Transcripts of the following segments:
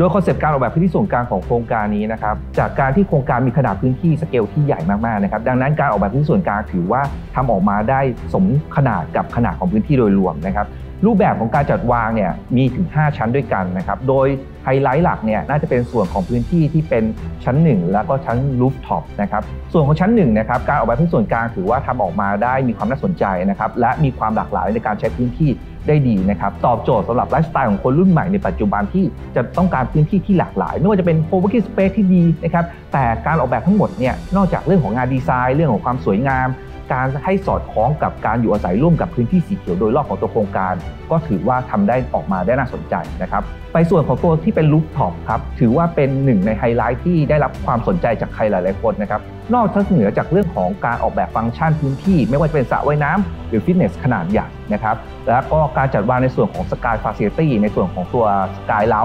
โดย concept การออกแบบพื้นที่ส่วนกลางของโครงการนี้นะครับจากการที่โครงการมีขนาดพื้นที่สเกลที่ใหญ่มากๆนะครับดังนั้นการออกแบบพื้นที่ส่วนกลางถือว่าทำออกมาได้สมขนาดกับขนาดของพื้นที่โดยรวมนะครับ รูปแบบของการจัดวางเนี่ยมีถึง 5 ชั้นด้วยกันนะครับ โดยไฮไลท์หลักเนี่ยน่าจะเป็นส่วนของพื้นที่ที่เป็นชั้น 1 แล้วก็ชั้น rooftop นะครับส่วนของชั้น1นะครับการออกแบบพื้นส่วนกลางถือว่าทำออกมาได้มีความน่าสนใจนะครับและมีความหลากหลายในการใช้พื้นที่ได้ดีนะครับตอบโจทย์สำหรับไลฟ์สไตล์ของคนรุ่นใหม่ในปัจจุบันที่จะต้องการพื้นที่ที่หลากหลาย ไม่ว่าจะเป็น co-working space ที่ดีนะครับแต่การออกแบบทั้งหมดเนี่ยนอกจากเรื่องของงานดีไซน์ เรื่องของความสวยงาม การให้สอดคล้องกับการอยู่อาศัยร่วมกับพื้นที่สีเขียวโดยรอบของตัวโครงการ ก็ถือว่าทำได้ออกมาได้น่าสนใจนะครับไปส่วนของตัวที่เป็น rooftop ครับถือว่าเป็นหนึ่งในไฮไลท์ที่ได้รับความสนใจจากใครหลาย ๆ คนนะครับนอกจากเหนือจากเรื่องของการออกแบบฟังก์ชันพื้นที่ ไม่ว่าจะเป็นสระว่ายน้ำหรือฟิตเนสขนาดใหญ่นะครับแล้วก็การจัดวางในส่วนของ sky facility ในส่วนของตัว sky lounge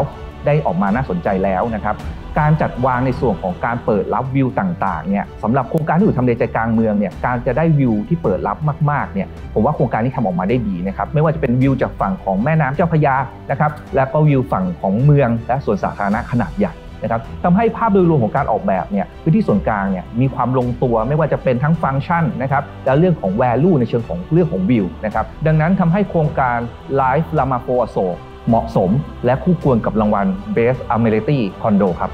ได้ออกมาน่าสนใจแล้วนะครับการจัดวางในส่วนของการเปิดรับวิวต่างๆเนี่ยสำหรับโครงการที่อยู่ทำเลใจกลางเมืองเนี่ยการจะได้วิวที่เปิดรับมากๆเนี่ยผมว่าโครงการนี้ทำออกมาได้ดีนะครับไม่ว่าจะเป็นวิวจากฝั่งของแม่น้ำเจ้าพระยานะครับและก็วิวฝั่งของเมือง และสวนสาธารณะขนาดใหญ่นะครับทำให้ภาพโดยรวมของการออกแบบเนี่ยพื้นที่ส่วนกลางเนี่ยมีความลงตัวไม่ว่าจะเป็นทั้งฟังก์ชันนะครับและเรื่องของ value ในเชิงของเรื่องของวิวนะครับดังนั้นทำให้โครงการ Life Lama โ o อโศก เหมาะสมและคู่ควรกับรางวัล Best Amenity Condo ครับ